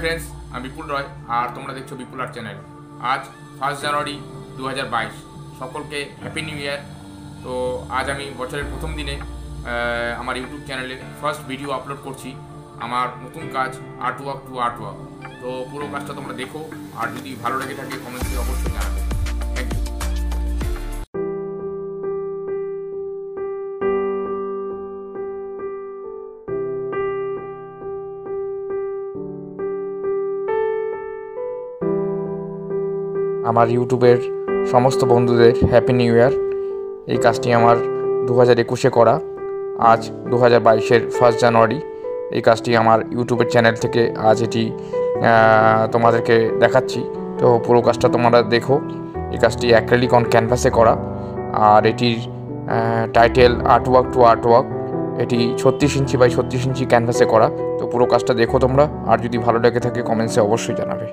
Friends আমি বিপুল রয় আর তোমরা দেখছ বিপুল আর চ্যানেল আজ ফার্স্ট জানুয়ারি দু হাজার বাইশ। সকলকে হ্যাপি নিউ ইয়ার তো আজ আমি বছরের প্রথম দিনে আমার ইউটিউব চ্যানেলে ফার্স্ট ভিডিও আপলোড করছি, আমার নতুন কাজ art work to art work তো পুরো কাজটা তোমরা দেখো, আর যদি ভালো লেগে থাকে কমেন্টে অবশ্যই জানাবে। আমার ইউটিউবের সমস্ত বন্ধুদের হ্যাপি নিউ ইয়ার এই কাজটি আমার দু হাজার একুশে করা, আজ দু হাজার বাইশের ফার্স্ট জানুয়ারি এই কাজটি আমার ইউটিউবের চ্যানেল থেকে আজ এটি তোমাদেরকে দেখাচ্ছি। তো পুরো কাজটা তোমরা দেখো। এই কাজটি অ্যাক্রেলিক অন ক্যানভাসে করা। আর এটির title art work to art work এটি ছত্রিশ ইঞ্চি বাই ছত্রিশ ইঞ্চি ক্যানভাসে করা। তো পুরো কাজটা দেখো তোমরা। আর যদি ভালো লেগে থাকে কমেন্টসে অবশ্যই জানাবে।